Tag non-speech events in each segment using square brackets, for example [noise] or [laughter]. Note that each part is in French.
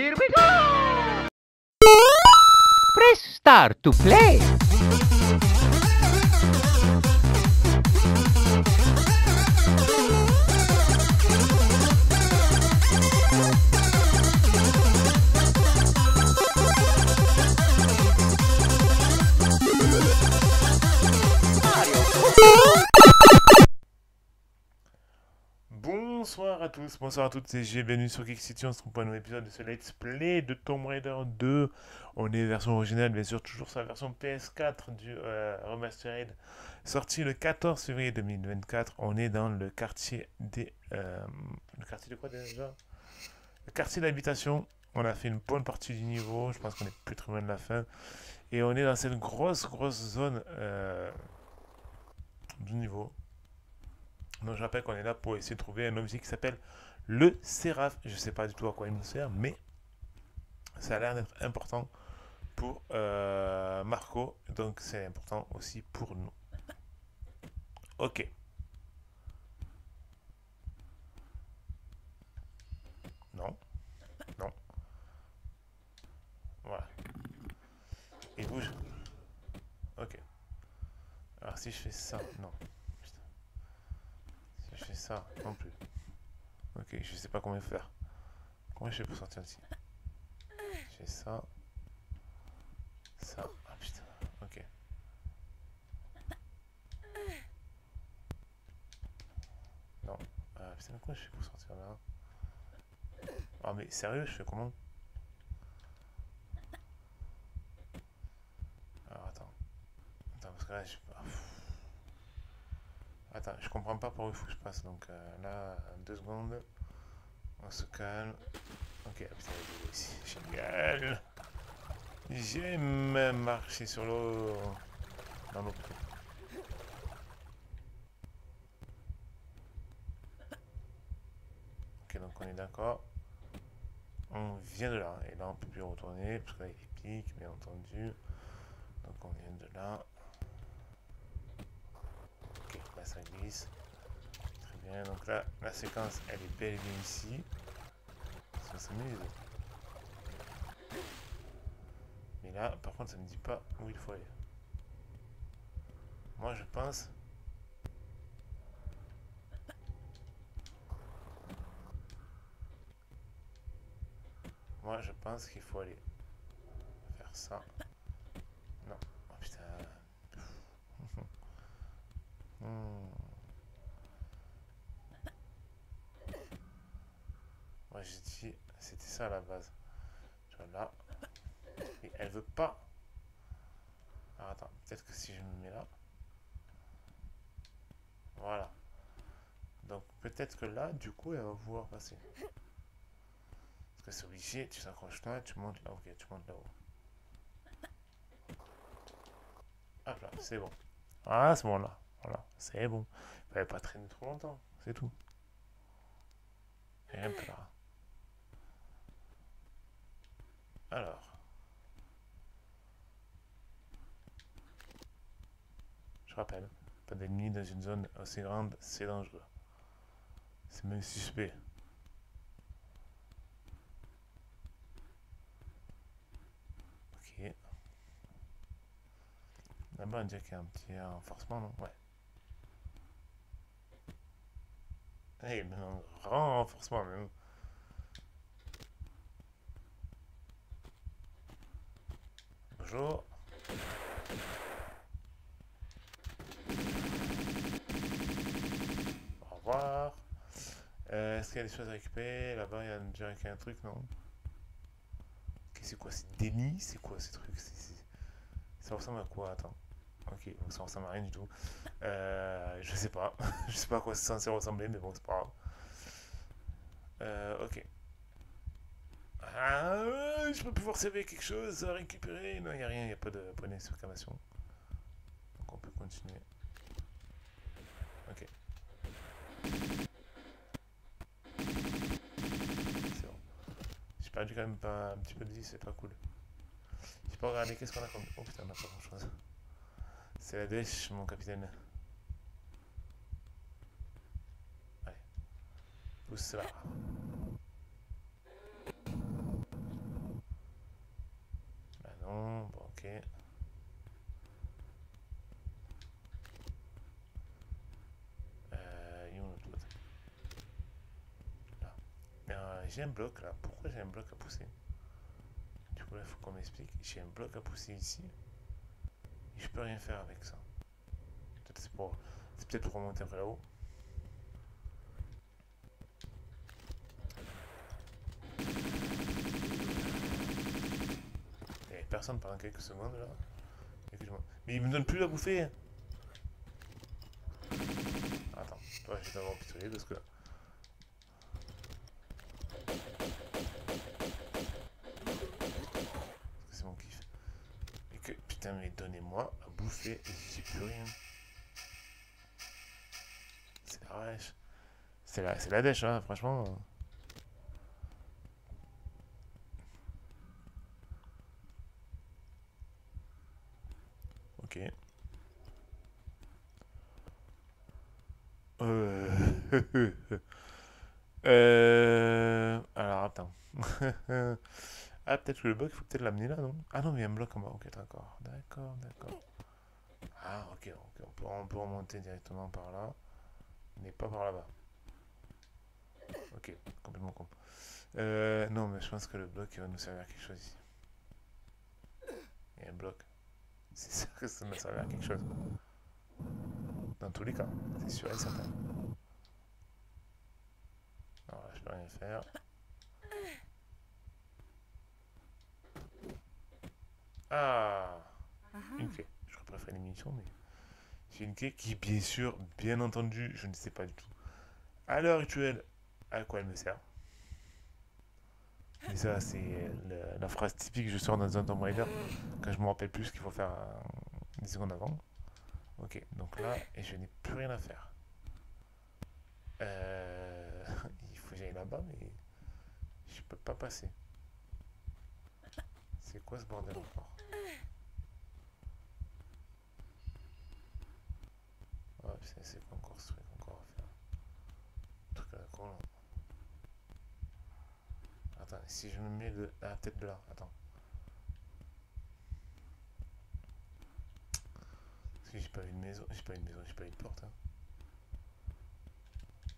Here we go! Press start to play. Tous, bonsoir à toutes, c'est G, bienvenue sur Geek City, on se retrouve pour un nouvel épisode de ce Let's Play de Tomb Raider 2. On est version originale, bien sûr, toujours sur la version PS4 du euh, Remastered, sorti le 14 février 2024. On est dans le quartier des... euh, le quartier de quoi déjà? Le quartier d'habitation. On a fait une bonne partie du niveau, je pense qu'on est plus très loin de la fin. Et on est dans cette grosse, grosse zone euh, du niveau. Donc je rappelle qu'on est là pour essayer de trouver un objet qui s'appelle le Séraph. Je ne sais pas du tout à quoi il nous sert, mais ça a l'air d'être important pour euh, Marco. Donc c'est important aussi pour nous. Ok. Non. Non. Voilà. Il bouge. Ok. Alors si je fais ça, non. Putain. Si je fais ça, non plus. Ok, je sais pas comment faire. Comment je fais pour sortir d'ici? Je fais ça. Ça. Ah putain. Ok. Non. Ah putain, comment je fais pour sortir là? Ah mais sérieux, je fais comment? Alors attends. Attends, parce que là, je... ah. Attends, je comprends pas par où il faut que je passe. Donc euh, là, deux secondes. On se calme. Ok, ah, putain, il est ici. Génial. J'aime marcher sur l'eau. Dans l'eau. Ok, donc on est d'accord. On vient de là. Et là, on peut plus retourner. Parce que là, il y a des pics, bien entendu. Donc on vient de là. Là ça glisse. Très bien, donc là, la séquence, elle est bel et bien ici. Ça s'amuse. Mais là, par contre, ça ne me dit pas où il faut aller. Moi, je pense... Moi, je pense qu'il faut aller faire ça. Non. Oh putain. Moi j'ai dit, c'était ça à la base. Tu vois là. Elle veut pas. Alors attends, peut-être que si je me mets là. Voilà. Donc peut-être que là, du coup, elle va pouvoir passer. Parce que c'est obligé, tu s'accroches là, tu montes là, ok, tu montes là-haut. Hop là, c'est bon. Ah, c'est bon là. Voilà, c'est bon. Il fallait pas traîner trop longtemps, c'est tout. Et hop là. Alors. Je rappelle, pas d'ennemis dans une zone aussi grande, c'est dangereux. C'est même suspect. Ok. Là-bas, on dirait qu'il y a un petit renforcement, non? Ouais. Eh, grand renforcement, même. Bonjour. Au revoir. Euh, Est-ce qu'il y a des choses à récupérer? Là-bas, il y a déjà un truc, non? C'est quoi C'est déni C'est quoi ces trucs Ça ressemble à quoi? Attends. Ok, donc ça ressemble à rien du tout. Euh, je sais pas. [laughs] je sais pas à quoi c'est censé ressembler, mais bon, c'est pas grave. Euh, ok. Ah, je peux pouvoir sauver quelque chose récupérer. Non, il n'y a rien, il n'y a pas de point d'exclamation. Donc on peut continuer. Ok. C'est bon. J'ai perdu quand même pas un petit peu de vie, c'est pas cool. J'ai pas regardé qu'est-ce qu'on a comme. Oh putain, on a pas grand chose. C'est la dèche, mon capitaine. Allez. Où cela Bah non, bon, ok. Euh, euh, j'ai un bloc là. Pourquoi j'ai un bloc à pousser? Du coup là, il faut qu'on m'explique. J'ai un bloc à pousser ici. Rien faire avec ça. Peut-être c'est pour... Peut-être pour remonter après là-haut. Personne pendant quelques secondes là. Mais il me donne plus à bouffer Attends, je vais t'avoir pistolet. Parce que c'est mon kiff. Et que, putain mais donnez-moi j'ai plus rien. C'est la rêche. C'est la, c'est la dèche, hein, franchement. Ok. Euh... [laughs] euh... Alors, attends. [laughs] ah, peut-être que le bloc, il faut peut-être l'amener là, non? Ah non, mais il y a un bloc en bas. Ok, d'accord. D'accord, d'accord. Ah, ok, ok. On peut, on peut remonter directement par là, mais pas par là-bas. Ok, complètement con. Euh, non, mais je pense que le bloc, va nous servir à quelque chose ici. Il y a un bloc. C'est sûr que ça va servir à quelque chose. Dans tous les cas, c'est sûr et certain. Alors là, je peux rien faire. Ah. Les munitions, mais... J'ai une clé qui, bien sûr, bien entendu, je ne sais pas du tout. À l'heure actuelle, à quoi elle me sert? Et ça, c'est la phrase typique que je sors dans un Tomb Raider quand je me rappelle plus qu'il faut faire euh, 10 secondes avant. Ok, donc là, et je n'ai plus rien à faire. Euh, [laughs] il faut que j'aille là-bas, mais je peux pas passer. C'est quoi ce bordel encore? C'est quoi encore ce truc encore à faire Truc à la con là. Attends, si je me mets de... Ah, peut-être de là, attends. Parce que j'ai pas vu de maison, j'ai pas vu de maison, j'ai pas vu de porte. hein.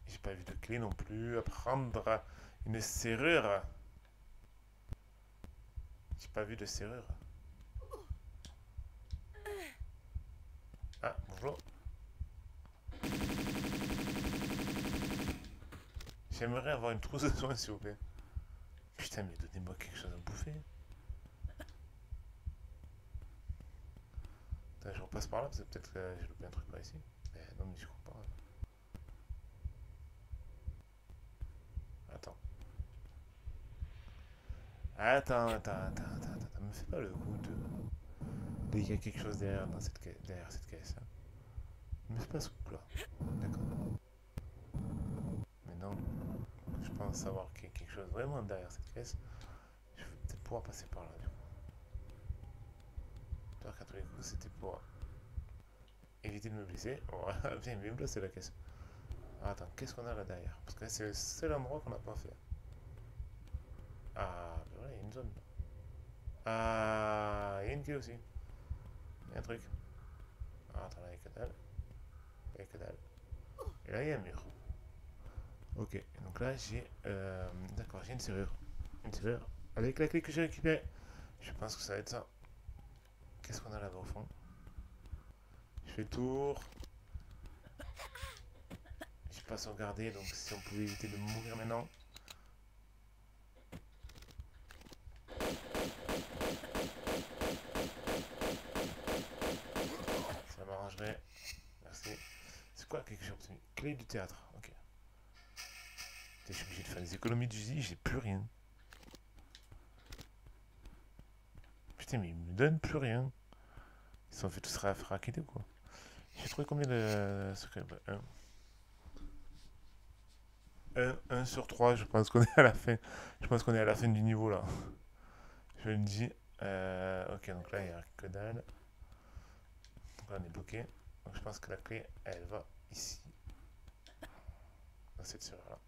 J'ai pas vu de clé non plus. À prendre une serrure. J'ai pas vu de serrure. Ah, bonjour. J'aimerais avoir une trousse de soins, s'il vous plaît. Putain, mais donnez-moi quelque chose à bouffer. Attends, je repasse par là, parce que peut-être que j'ai loupé un truc par ici. Mais non, mais je crois pas. Attends. Attends, attends, attends, attends, attends. Me fais pas le coup de... Il y a quelque chose derrière, dans cette derrière cette caisse. hein. Me fais pas ce coup-là. D'accord. Mais non. Savoir qu'il y a quelque chose vraiment derrière cette caisse. Je vais peut-être pouvoir passer par là, du coup. J'espère qu'à tous les c'était pour éviter de me blesser. [laughs] Viens, viens me placer la caisse. Attends, qu'est-ce qu'on a là derrière? Parce que c'est le seul endroit qu'on n'a pas fait. Ah, ben voilà, il y a une zone. Ah, il y a une clé aussi. Il y a un truc. Ah, attends, là, il y a que dalle. Il y a que dalle. Et là, il y a un mur. Ok, donc là, j'ai... euh, D'accord, j'ai une serrure. Une serrure. Avec la clé que j'ai récupérée. Je pense que ça va être ça. Qu'est-ce qu'on a là-bas au fond? Je fais le tour. J'ai pas sauvegardé, donc si on pouvait éviter de mourir maintenant. Ça m'arrangerait. Merci. C'est quoi quelque chose? Obtenu Clé du théâtre, Je suis obligé de faire des économies fusil, j'ai plus rien. Putain, mais ils me donnent plus rien. Ils sont fait tous ra- raqueter ou quoi? J'ai trouvé combien de secrets Bah, Un. Un, sur trois, je pense qu'on est à la fin. Je pense qu'on est à la fin du niveau là. Je le dis. Euh, ok, donc là il n'y a que dalle. Là on est bloqué. Donc je pense que la clé elle va ici. Dans cette serrure là.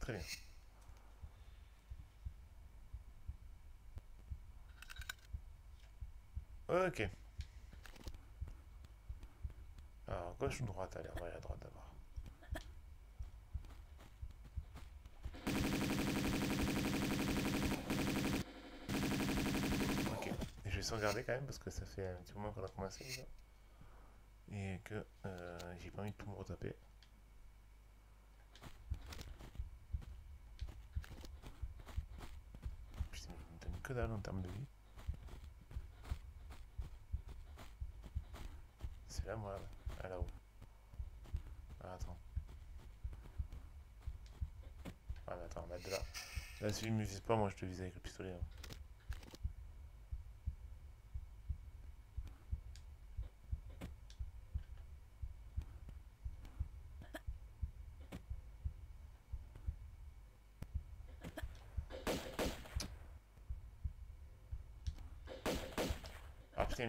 Très bien. Ok. Alors, gauche ou droite Allez, on va aller à droite d'abord. Ok. Je vais sauvegarder quand même parce que ça fait un petit moment qu'on a commencé. Et que euh, j'ai pas envie de tout me retaper. Putain, mais il me donne que dalle en termes de vie. C'est là, moi, là. Ah, là-haut. Ah, attends. Ah, mais attends, va de là. Là, si tu me vises pas, moi, je te vise avec le pistolet. hein.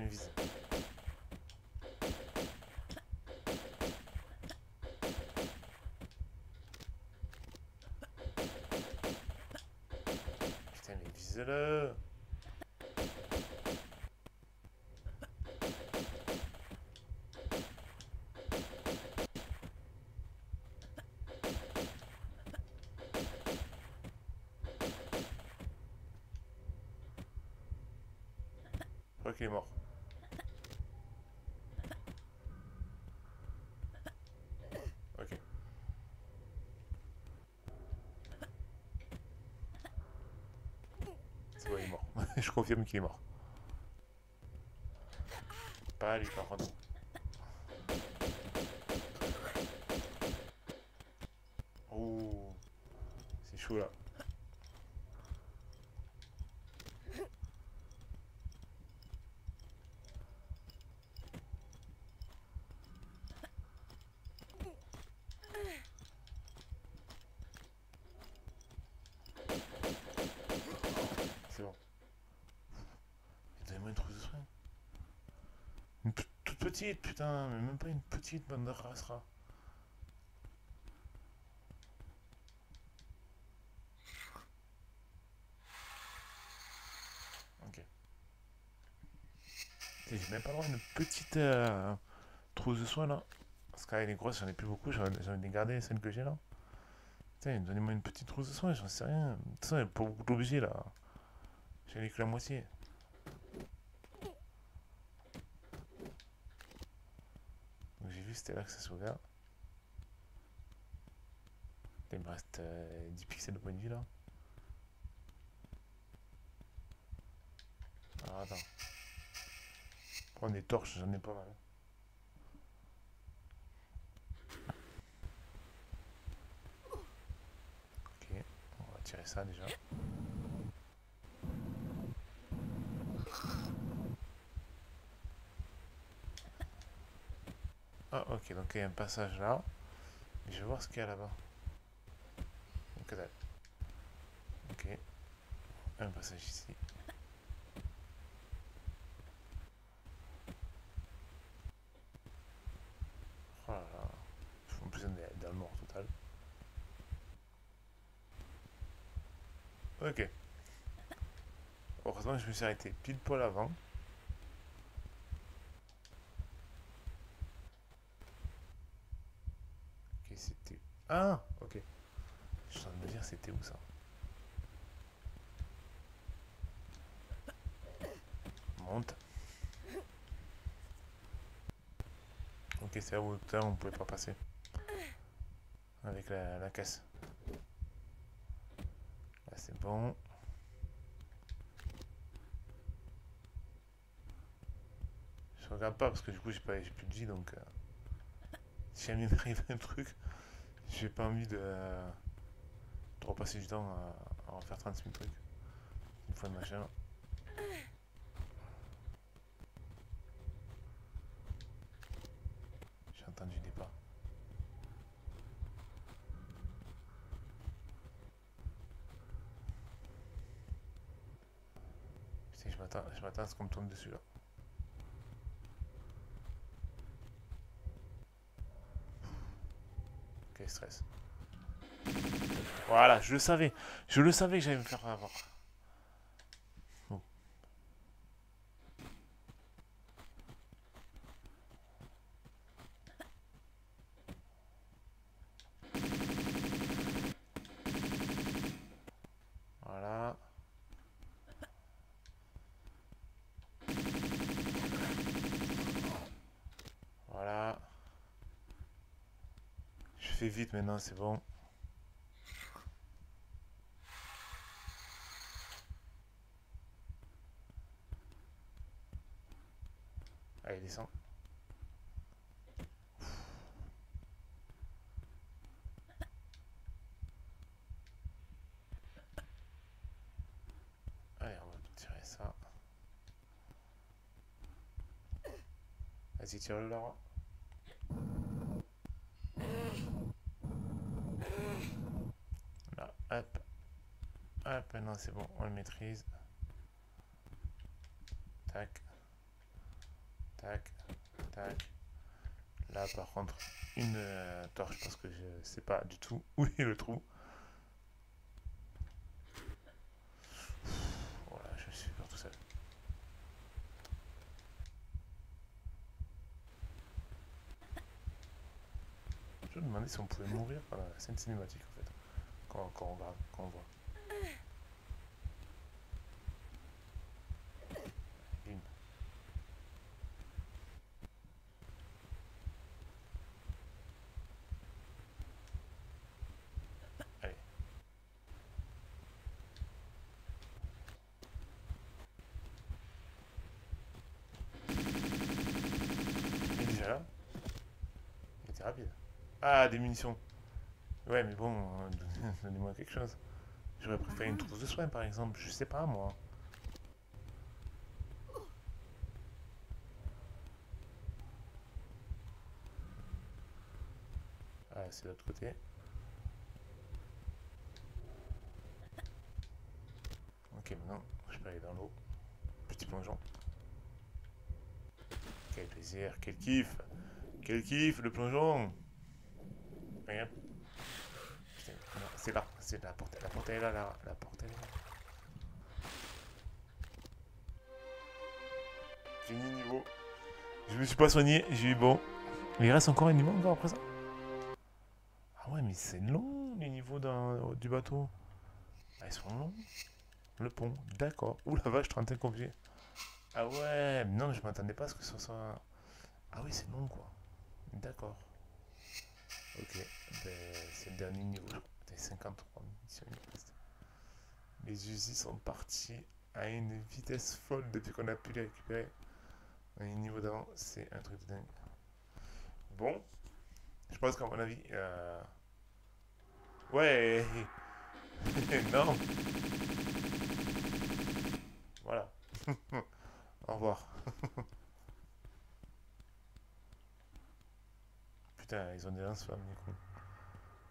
Ah putain, il me vise. Putain, mais vise-le. Je crois qu'il est mort. Ok. C'est bon, il est mort. Je confirme qu'il est mort. Pas lui, par contre. Oh, c'est chaud là. C'est bon. Donnez-moi une trousse de soin. Une p- toute petite, putain, mais même pas une petite bande de. Ok. J'ai même pas droit à une petite euh, trousse de soin là. Parce qu'avec les grosses, j'en ai plus beaucoup, j'en j'en ai gardé celle que j'ai là. Putain, donnez-moi une petite trousse de soin, j'en sais rien. De toute il n'y a pas beaucoup d'objets là. J'en ai que la moitié. Donc j'ai vu c'était là que ça s'ouvert. Il me reste euh, 10 pixels de point de vue là. Alors attends. Prendre des torches, j'en ai pas mal. Ok, on va tirer ça déjà. Ah ok, donc il y a un passage là. Je vais voir ce qu'il y a là-bas. Ok. Un passage ici. Oh là là. En plus on est dans le mort total. Ok. Heureusement je me suis arrêté pile poil avant. Ok, c'était... Ah Ok. Je suis en train de me dire c'était où ça Monte. Ok, c'est à où tout à l'heure on pouvait pas passer. Avec la, la caisse. Là c'est bon. Je regarde pas parce que du coup j'ai pas j'ai plus de vie donc euh, si jamais il m'arrive un truc, j'ai pas envie de, repasser du temps à, à refaire 36 000 trucs. Une fois de machin. J'ai entendu des pas. Putain, je m'attends, je m'attends à ce qu'on me tombe dessus là. Voilà, je le savais. Je le savais que j'allais me faire avoir. Bon. fais vite maintenant, c'est bon. Allez, descends. Allez, on va tirer ça. Vas-y, tire-le. Là, hop. Hop, maintenant c'est bon, on le maîtrise. Tac. Tac. Tac. Là, par contre, une euh, torche parce que je sais pas du tout [laughs] où est le trou. Voilà, je suis super tout seul. Je me demandais si on pouvait mourir la scène cinématique en fait. Quand, on quand on voit. Bim. Allez. Il est déjà là Il était rapide. Ah, des munitions. Ouais, mais bon, euh, [laughs] donnez-moi quelque chose. J'aurais préféré une trousse de soins, par exemple. Je sais pas, moi. Ah, c'est de l'autre côté. Ok, maintenant, je peux aller dans l'eau. Petit plongeon. Quel plaisir, quel kiff Quel kiff, le plongeon C'est là, c'est la porte, la porte est là, la, la porte est là. Fini niveau. Je me suis pas soigné, j'ai eu bon. Mais il reste encore un niveau encore après ça Ah ouais, mais c'est long les niveaux d'un- du bateau. Ah, ils sont longs. Le pont, d'accord. Ouh la vache, 31 compliqué. Ah ouais, non, je m'attendais pas à ce que ce soit. Ah oui, c'est long quoi. D'accord. Ok, ben, c'est le dernier niveau. T'as 53 missions. il reste. Les usines sont partis à une vitesse folle depuis qu'on a pu les récupérer. Un niveau d'avant, c'est un truc de dingue. Bon, je pense qu'à mon avis. euh, Ouais [laughs] Non Voilà. [laughs] Au revoir. [laughs] Putain, ils ont des lance-flammes, du coup.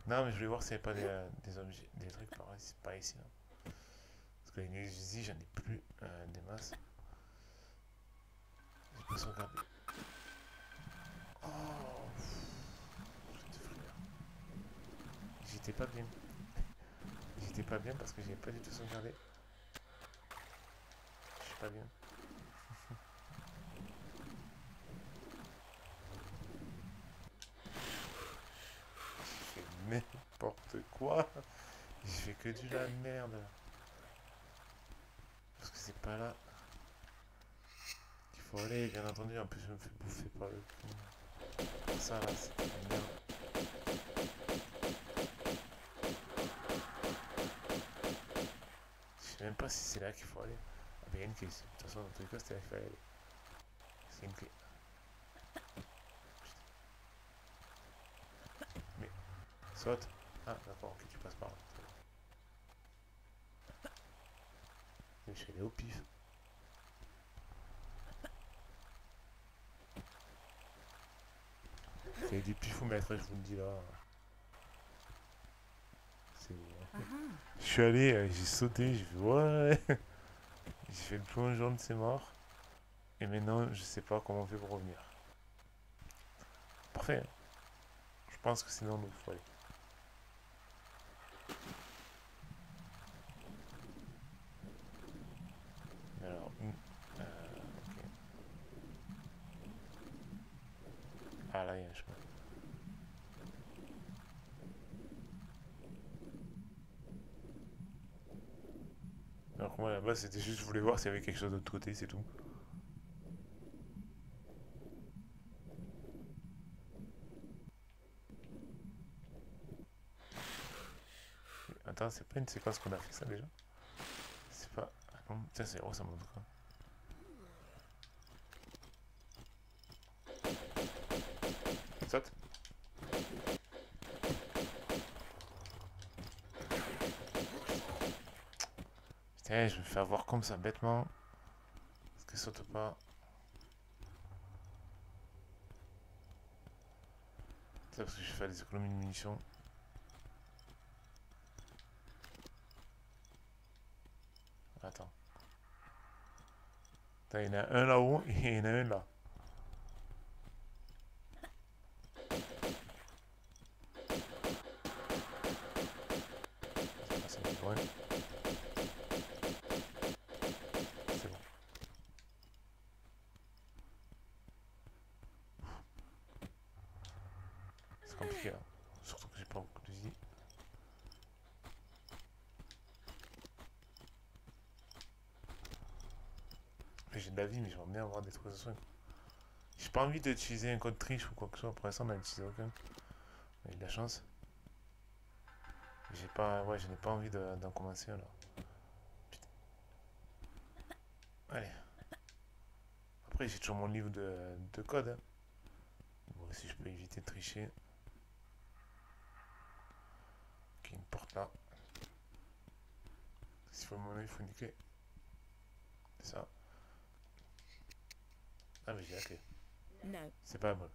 Non, mais je voulais voir s'il n'y avait pas des, euh, des objets, des trucs par. Par ici. Parce que les usines, j'en ai plus euh, des masses. J'ai pas sauvegardé. Oh. J'étais pas bien. J'étais pas bien parce que j'ai pas du tout sauvegardé. Je suis pas bien. N'importe quoi. J'ai fait que du la merde. Parce que c'est pas là qu'il faut aller, bien entendu. En plus, je me fais bouffer par le con. Ça là, c'est de la merde. Je sais même pas si c'est là qu'il faut aller. Ah, ben, il y a une clé. De toute façon, dans tous les cas, c'était là qu'il fallait aller. C'est une clé. Putain. Mais, saute. Ah, d'accord, ok, tu passes par là. Mais je suis allé au pif. C'est du pifomètre, je vous le dis là. C'est bon. Je suis allé, euh, j'ai sauté, j'ai fait ouais. [laughs] J'ai fait le plongeon de ses morts. Et maintenant, je sais pas comment on fait pour revenir. Parfait. hein. Je pense que c'est dans l'eau faut aller. Alors moi là-bas c'était juste je voulais voir s'il y avait quelque chose de l'autre côté, c'est tout. Attends, c'est pas une séquence qu'on a fait ça déjà? C'est pas... Tiens c'est... Oh ça montre quoi. Putain, je me fais avoir comme ça bêtement. Est-ce que saute pas C'est parce que je fais des économies de munitions. Attends. Attends, il y en a un là-haut et il y en a un là. C'est compliqué là. Surtout que j'ai pas beaucoup de vie. J'ai de la vie, mais j'aimerais bien avoir des trucs de. J'ai pas envie d'utiliser un code triche ou quoi que ce soit. Pour l'instant, on n'a utilisé aucun. On a eu de la chance. J'ai pas. Ouais, je n'ai pas envie de- d'en commencer là. Putain. Allez. Après, j'ai toujours mon livre de, de code. hein. Si je peux éviter de tricher. Ok, une porte là. Il faut niquer. C'est ça. Ah, mais j'ai la clé. No. C'est pas mal.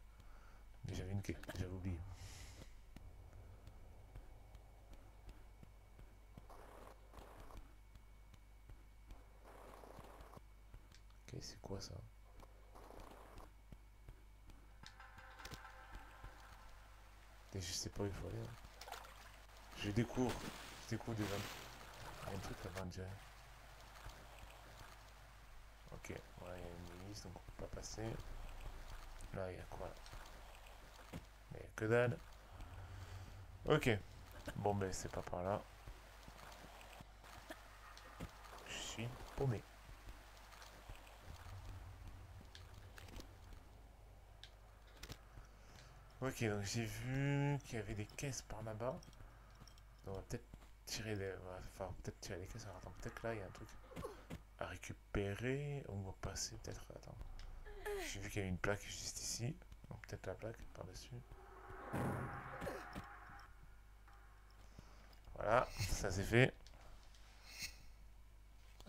Mais j'avais une clé, j'avais oublié. Ok, c'est quoi ça? Et je sais pas où il faut aller. hein. Je découvre. Je découvre déjà. Il y a un truc là-bas, on dirait. Ok, voilà, il y a une liste, donc on peut pas passer. Là, il y a quoi? Il y a que dalle. Ok. Bon, ben, c'est pas par là. Je suis paumé. Ok, donc j'ai vu qu'il y avait des caisses par là-bas. On va peut-être tirer les... Enfin, peut-être tirer les caisses. Alors, attends, peut-être là, il y a un truc à récupérer. On va passer peut-être... Attends. J'ai vu qu'il y avait une plaque juste ici. Donc peut-être la plaque par-dessus. Voilà, ça c'est fait.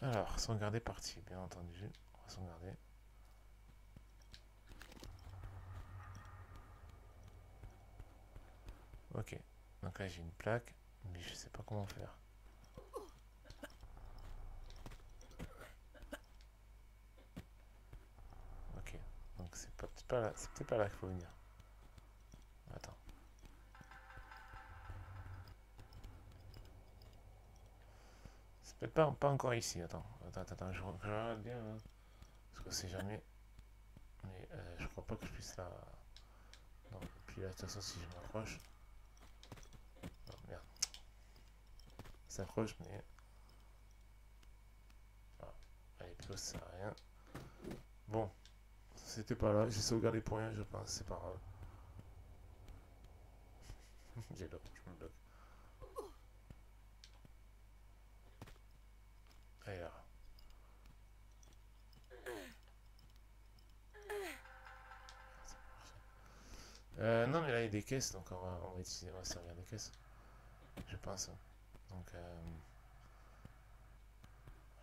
Alors, sauvegarder partie, bien entendu. On va sauvegarder. Ok, donc là j'ai une plaque, mais je sais pas comment faire. Ok, donc c'est peut-être pas là, c'est peut-être pas là qu'il faut venir. Attends. C'est peut-être pas, pas encore ici, attends. Attends, attends, je regarde bien, hein, parce que c'est jamais... Mais euh, je crois pas que je puisse la... Non, et puis là, de toute façon, si je m'approche... Non, merde. Ça s'approche, mais... Ah, allez, plutôt ça sert à rien. Bon, c'était pas là, j'ai sauvegardé pour rien, je pense, c'est pas grave. [laughs] j'ai lock, je me bloque. Allez là. Euh, non mais là il y a des caisses donc on va, on va utiliser, on va servir des caisses. Je pense. hein. Donc euh...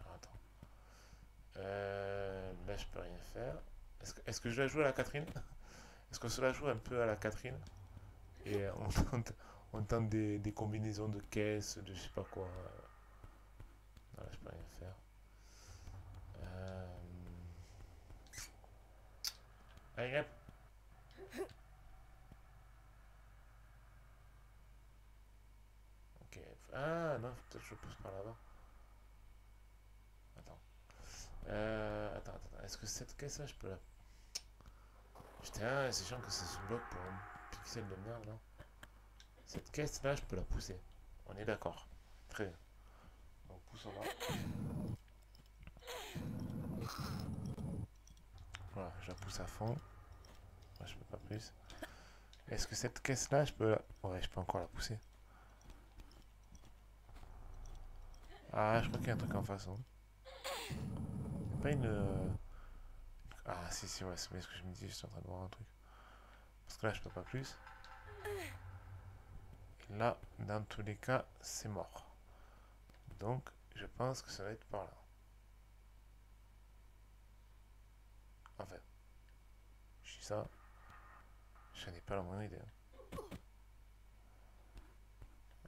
alors, attends. Euh, là je peux rien faire. Est-ce que, est-ce que je la joue à la Catherine? Est-ce qu'on se la joue un peu à la Catherine? Et on tente, on tente des, des combinaisons de caisses, de je sais pas quoi. Non, là je peux rien faire. Euh... Allez hop Ok. Ah non, peut-être je pousse par là-bas. Attends. Euh, attends, attends. Est-ce que cette caisse-là, je peux la... Putain, c'est chiant que ça se bloque pour un pixel de merde, là. Cette caisse-là, je peux la pousser. On est d'accord. Très bien. Donc, poussons là. Voilà, je la pousse à fond. Moi, je peux pas plus. Est-ce que cette caisse-là, je peux la... Ouais, je peux encore la pousser. Ah, je crois qu'il y a un truc en face. Hein. Pas une... euh, Ah, si, si, ouais, c'est ce que je me disais, je suis en train de voir un truc. Parce que là, je peux pas plus. Et là, dans tous les cas, c'est mort. Donc, je pense que ça va être par là. Enfin, je dis ça, j'en ai pas la moindre idée. hein.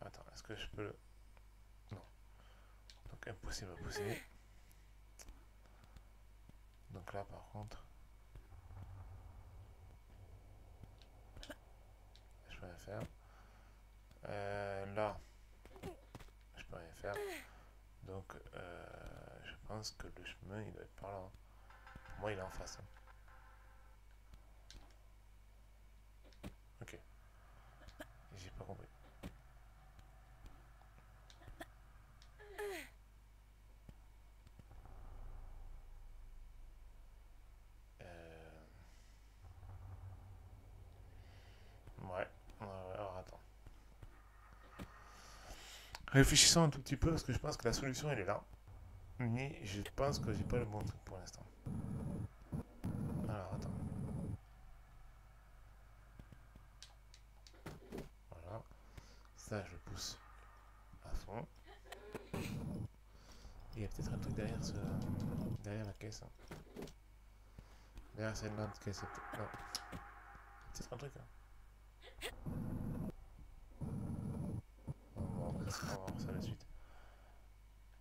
Attends, est-ce que je peux le... Donc impossible à pousser. Donc là par contre... Je peux rien faire. Euh, là, je peux rien faire. Donc euh, je pense que le chemin il doit être par là. hein. Moi il est en face. hein. Ok. J'ai pas compris. Euh... Ouais. ouais, ouais, alors attends. Réfléchissons un tout petit peu parce que je pense que la solution elle est là. Mais je pense que j'ai pas le bon truc pour l'instant. Alors attends. Voilà. Ça je pousse à fond. Il y a peut-être un truc derrière ce... derrière la caisse. hein. Derrière cette lampe caisse. Peut-être un truc. Hein. On va ça la suite.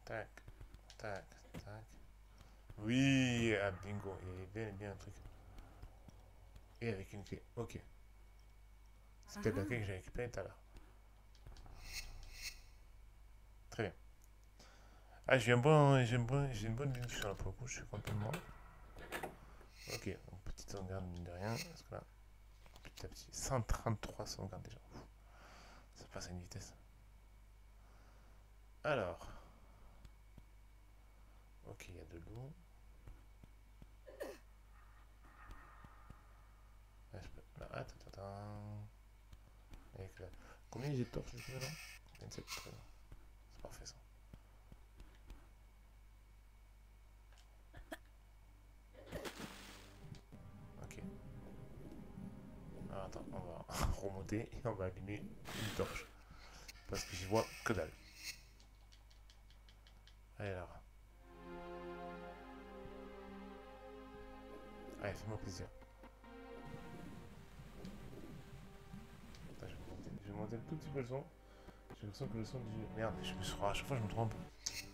Tac, tac, tac. Oui, ah, bingo, il y avait bien, bien un truc. Et avec une clé, ok. Peut-être la clé que j'ai récupérée tout à l'heure. Très bien. Ah, j'ai un bon, j'ai un bon, j'ai une bonne discussion là je suis content. Ok, donc petite sauvegarde mine de rien, parce que là, petit à petit, 133 sauvegardes déjà. Ça passe à une vitesse. Alors. Ok, il y a de l'eau. Attends, attends. Avec la- Combien j'ai de torches là? 27, très bien. C'est parfait ça. Ok. Alors, attends, on va [laughs] remonter et on va allumer une torche. Parce que j'y vois que dalle. Là. Allez, fais-moi plaisir. Je vais, monter, je vais monter un tout petit peu le son. J'ai l'impression que le son du jeu... Merde, je me suis... à chaque fois je me trompe. J'ai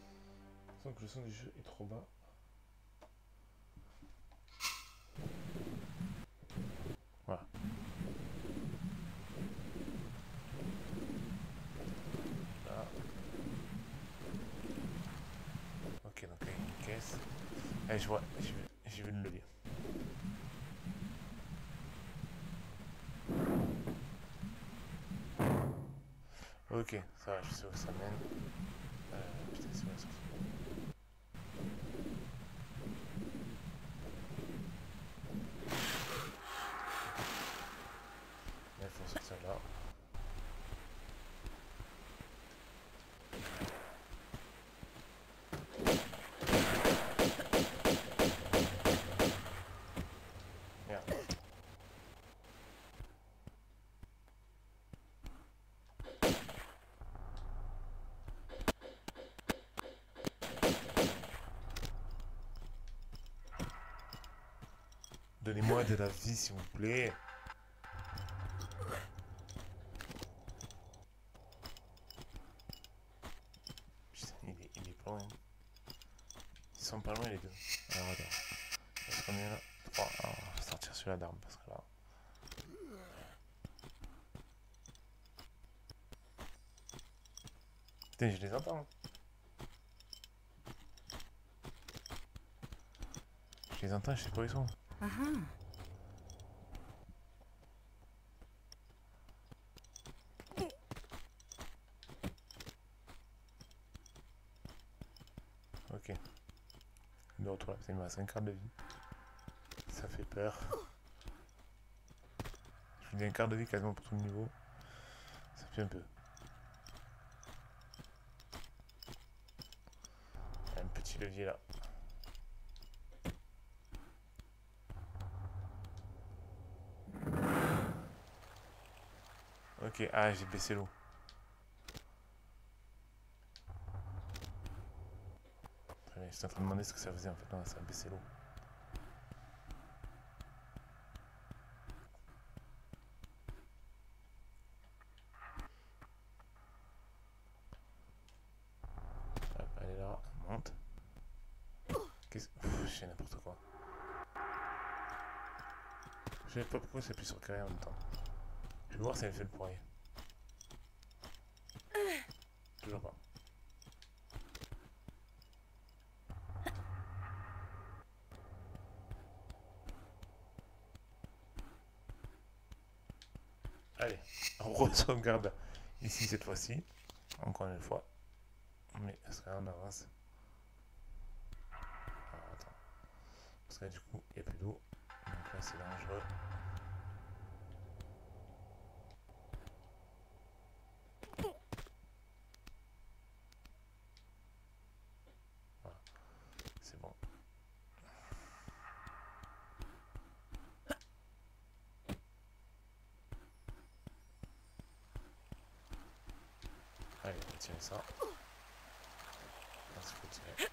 l'impression que le son du jeu est trop bas. Voilà. Là. Ok, donc il y a une caisse. Allez, je vois, j'ai vu, j'ai vu le levier. Ok, ça je sais où ça mène. Euh, putain, c'est où la sortie Là, il faut sortir là. Merde. Donnez-moi de la vie, s'il vous plaît. Putain, il est, il est pas loin. Ils sont pas loin les deux. Alors attends. Il reste combien là 3. Alors, on va sortir celui-là d'arme parce que là. Putain, je les entends. hein. Je les entends, je sais pas où ils sont. Ah ah. Ok. De retour là, il me un quart de vie. Ça fait peur. Je vous dis un quart de vie quasiment pour tout le niveau. Ça fait un peu. petit levier là. Ok, ah j'ai baissé l'eau. J'étais en train de demander ce que ça faisait en fait. Non, ça a baissé l'eau. Hop, là, elle monte. Qu'est-ce Je fais n'importe quoi. Je sais pas pourquoi ça appuie sur carré en même temps. Je vais voir si elle fait le poirier. Toujours pas. Allez, on re-sauvegarde ici cette fois-ci. Encore une fois. Mais est-ce qu'on avance? Alors, attends. Parce que du coup, il n'y a plus d'eau. Donc là, c'est dangereux. Voilà. C'est bon. Allez, on va tirer ça. Parce qu'il faut tirer.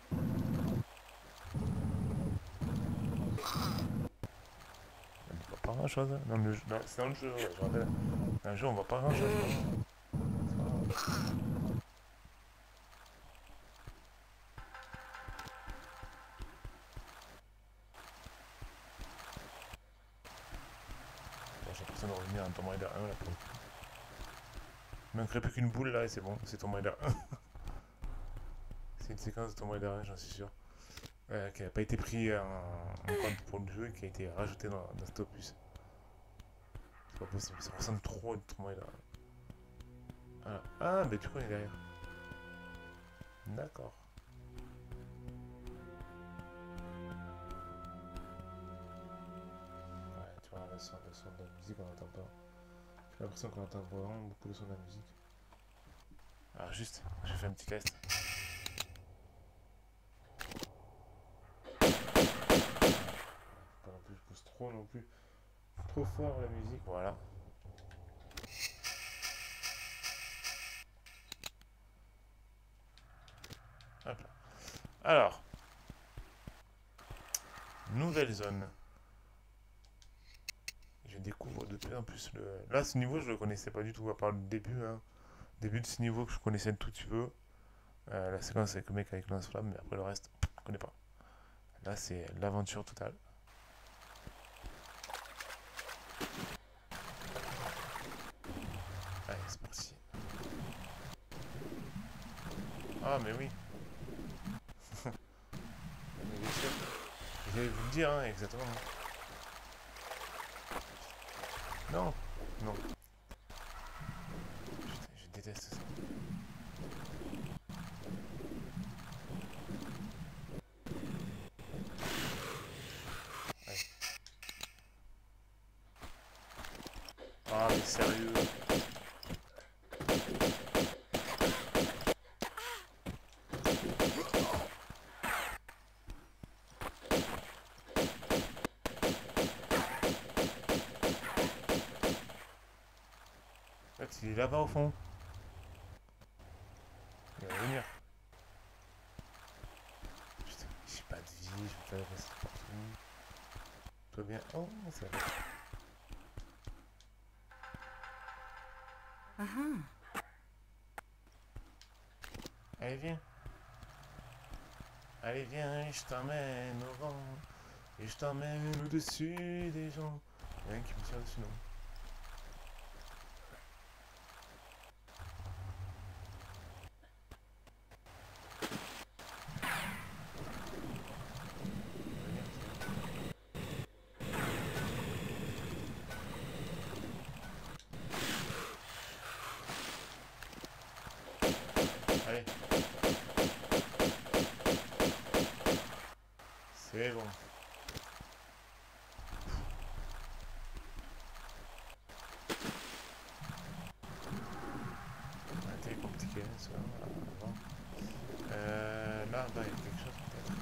On ne voit pas grand chose dans le jeu. Non, c'est dans le jeu, je rappelle. Dans le jeu, on voit pas grand chose. J'ai l'impression de revenir en Tomb Raider 1 là le. Il manquerait plus qu'une boule là et c'est bon, c'est Tomb Raider 1. [laughs] c'est une séquence de Tomb Raider 1, j'en suis sûr. Euh, qui n'a pas été pris en, en compte pour le jeu et qui a été rajouté dans, dans cet opus. Pas possible, ça ressemble trop à Tomb Raider 1. Ah, ah mais du coup on est derrière. D'accord. Ouais, tu vois, le son, de la musique on n'entend pas. J'ai l'impression qu'on entend vraiment beaucoup le son de la musique. Alors juste, j'ai fait un petit test. Pas plus, je pousse trop non plus. Trop fort la musique, voilà. Alors. Nouvelle zone. Je découvre de plus en plus le... Là, ce niveau, je le connaissais pas du tout, à part le début. Hein. Début de ce niveau que je connaissais tout petit peu. Euh, la séquence avec le mec avec lance-flamme, mais après le reste, je connais pas. Là, c'est l'aventure totale. Allez, c'est parti. Ah, mais oui. [laughs] Je vais vous le dire, hein, exactement. Non, non. Putain, je déteste ça. Ouais. Ah, mais sérieux. En fait, il est là-bas au fond. Il va venir. Putain, j'ai pas de vie, je vais pas rester partout. Tout va bien. Oh, ça va. Ah Allez, viens. Allez, viens, je t'emmène au vent. Et je t'emmène au-dessus des gens. Il y a un qui me tire dessus, non Allez. C'est bon. C'était compliqué ça avant. Euh, là, bah, il y a quelque chose peut-être.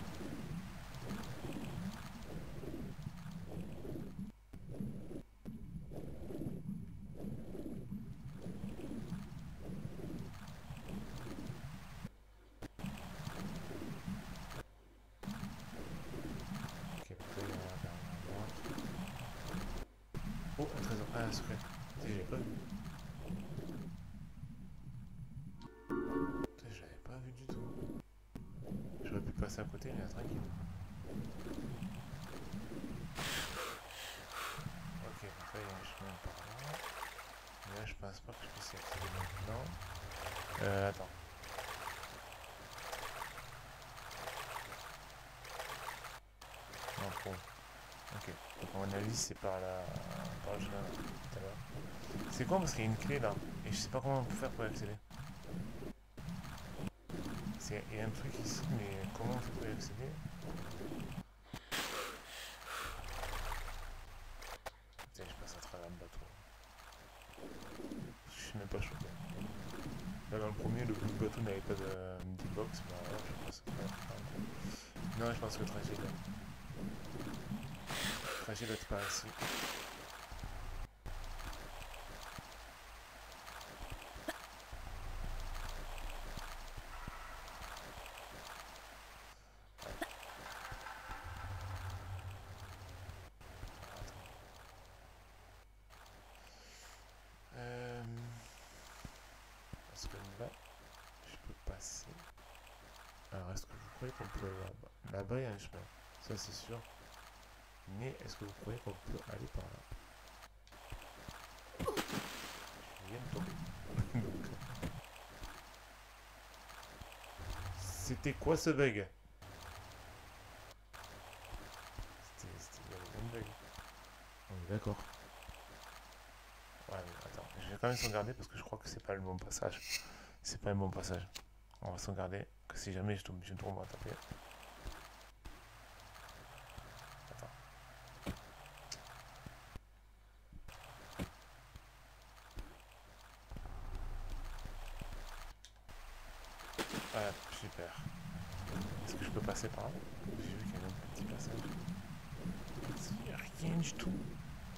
Secret. J'ai pas vu. Du tout. J'aurais pu passer à côté, mais tranquille. Ok, donc là il y a un chemin par là. Mais là je pense pas que je puisse y accéder maintenant. Euh, attends. Non. Ok. Donc à mon avis c'est par la... par là, tout à l'heure. C'est con parce qu'il y a une clé là. Et je sais pas comment on peut faire pour y accéder. Il y a un truc ici, mais comment on fait pour y accéder Putain, je passe à travers le bateau. Je suis même pas choqué. Là, dans le premier, le le bateau n'avait pas de D-box, mais alors là, je passe à travers le Non, je pense que le trajet est là. Le ici. Euh... Parce que là, je peux passer? Alors, est-ce que vous croyez qu'on peut aller là-bas? Là-bas, il y a un chemin. Ça, c'est sûr. Mais est-ce que vous croyez qu'on peut aller par là Je viens de tomber. [laughs] C'était quoi ce bug C'était... Un bug. On est d'accord. Ouais, mais attends, je vais quand même sauvegarder parce que je crois que c'est pas le bon passage. C'est pas le bon passage. On va sauvegarder, que si jamais je tombe, je tombe à taper. Attends. Voilà, super. Est-ce que je peux passer par là J'ai vu qu'il y avait un petit passage. Il n'y a rien du tout.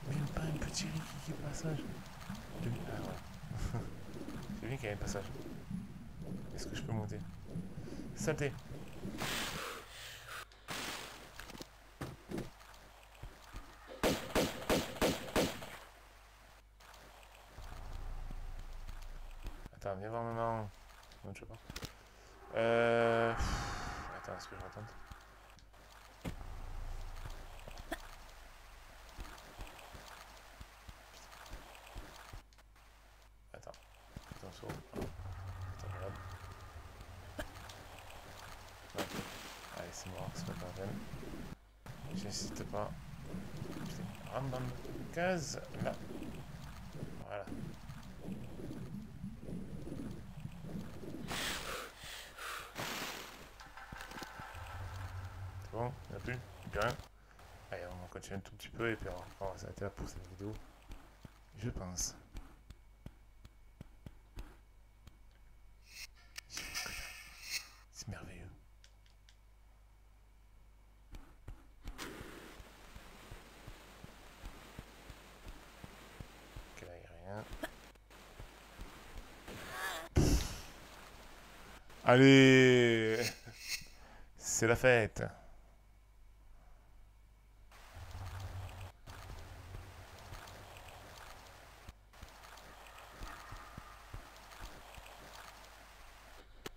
Même pas un petit qui passage. Demi- Ah ouais. J'ai vu qu'il y avait un passage. Est-ce que je peux monter Saleté Attends, viens voir maman. Non, je sais pas. Euh... pff, Attends, est-ce que je retente Attends. Attention. Attends, regarde. Ouais. Allez, c'est mort, c'est pas la peine. J'insiste pas. Rentre dans le case, là. Voilà. C'est bon, il n'y a plus Bien. Allez, on va continuer un tout petit peu et puis on va s'arrêter là pour cette vidéo. Je pense. C'est merveilleux. Ok, là, il n'y a rien. Allez. C'est la fête.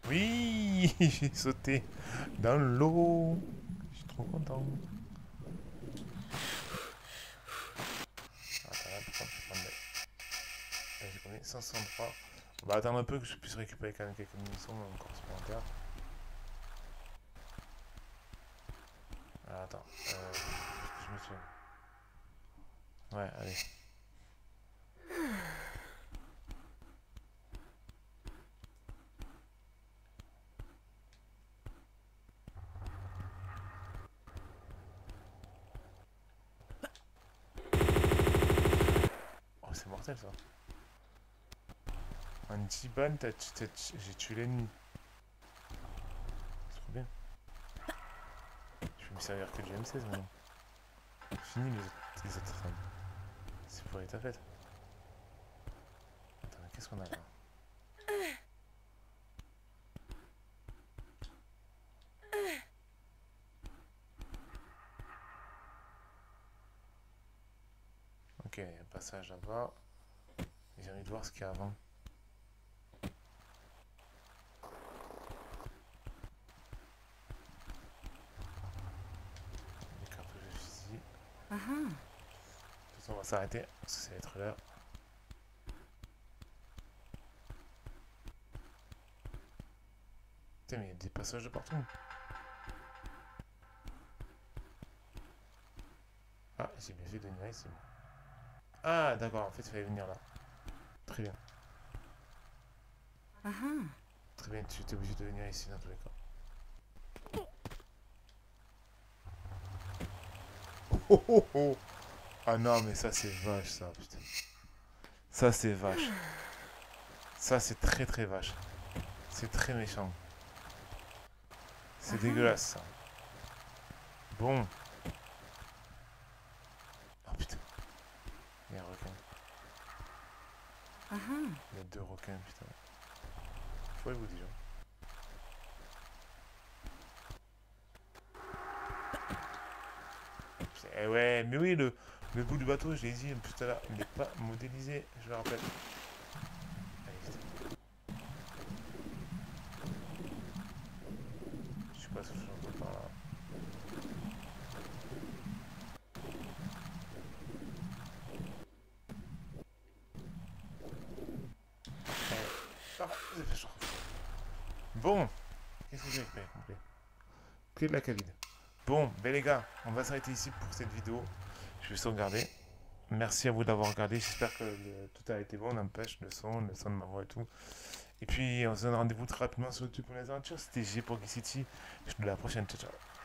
Oui [laughs] J'ai sauté dans l'eau. Je suis trop content. Attends, je vais prendre les- Là, J'ai combien 503 On va attendre un peu que je puisse récupérer quand même quelques munitions encore supplémentaires. Ah, attends, euh, je me souviens Ouais, allez. Oh, c'est mortel ça. En 10 balles, t'as- t'as- j'ai tué l'ennemi. C'est trop bien. Je vais me servir que du M16 maintenant. Fini les autres. C'est pour les tapettes. Attends, qu'est-ce qu'on a là? Ok. Ok, passage là-bas. J'ai envie de voir ce qu'il y a avant. Des cartouches de fusil. Ah ah. De toute façon, on va s'arrêter parce que ça va être l'heure. Putain, mais il y a des passages de partout. Ah, j'ai bien fait de venir ici. Ah, d'accord, en fait, il fallait venir là. Très bien. Ah ah. Très bien, tu étais obligé de venir ici dans tous les cas. Oh, oh, oh. Ah non, mais ça c'est vache ça, putain. Ça c'est vache. Ça c'est très très vache. C'est très méchant. C'est dégueulasse ça. Bon. Oh putain. Il y a un requin. Ah ah. Il y a deux requins, putain. Faut vous déjà? Putain, Eh ouais, mais oui, le, le bout du bateau, je l'ai dit tout à l'heure, il n'est pas modélisé, je le rappelle. Je sais pas ce que j'entends par là. Chaud. Bon, qu'est-ce que j'ai fait? Que de la cabine. Bon, ben les gars, on va s'arrêter ici pour cette vidéo. Je vais sauvegarder. Merci à vous d'avoir regardé. J'espère que tout a été bon. N'empêche, le son, le son de ma voix et tout. Et puis, on se donne rendez-vous très rapidement sur YouTube pour les aventures. C'était G pour Geek City. Je vous dis à la prochaine. Ciao, ciao.